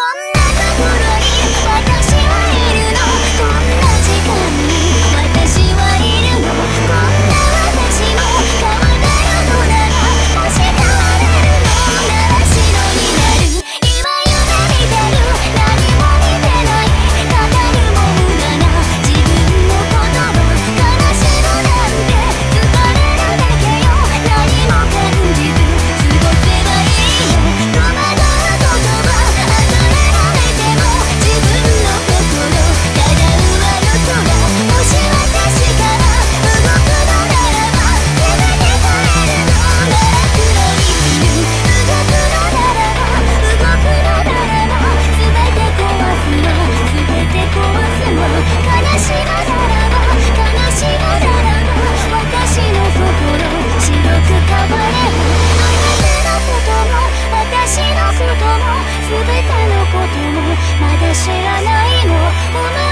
Come まだ知らないの。